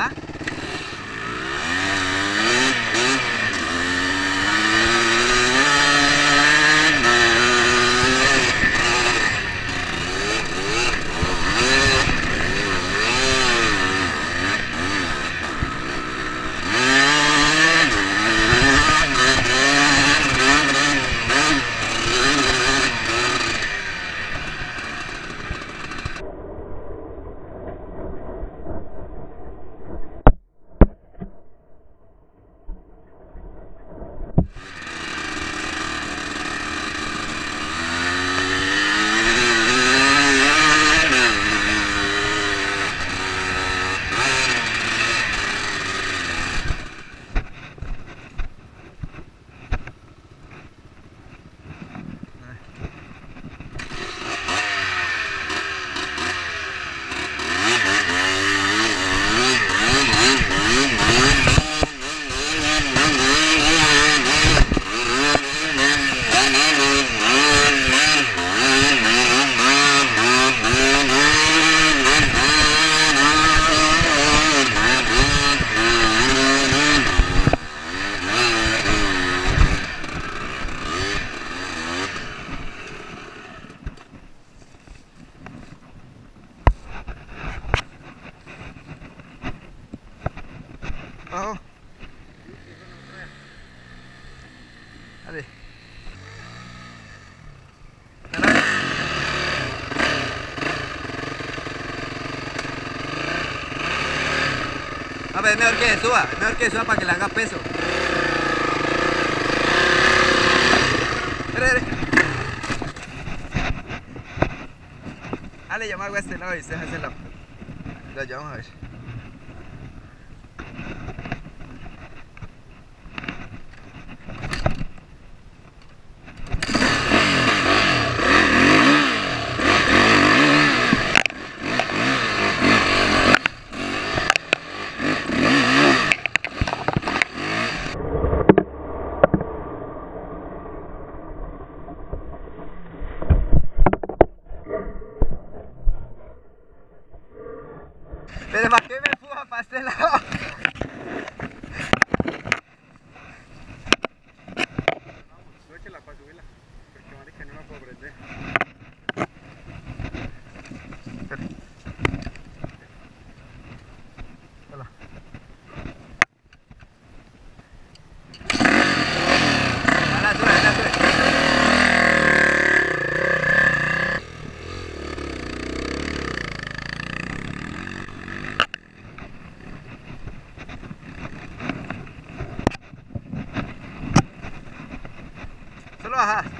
tá? Dale. A ver, mejor que suba, mejor que suba para que le haga peso. Dale, llama a este lado y se hace la... Ya, vamos a ver. pastelao. ha ha.